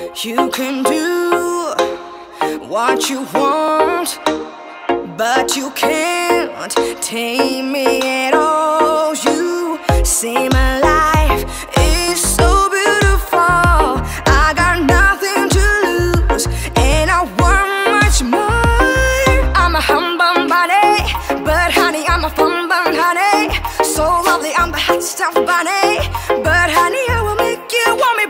You can do what you want, but you can't tame me at all. You see my life is so beautiful. I got nothing to lose, and I want much more. I'm a humbug bunny, but honey, I'm a fun bun honey. So lovely, I'm the hot stuff bunny, but honey, I will make you want me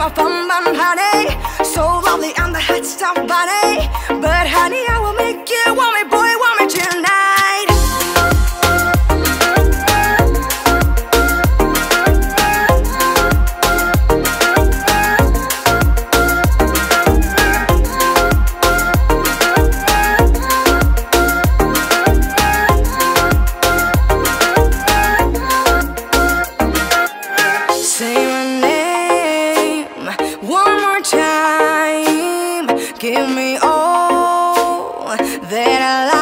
I'm a fun honey. So lovely, I'm the hot stuff bunny, give me all that I like.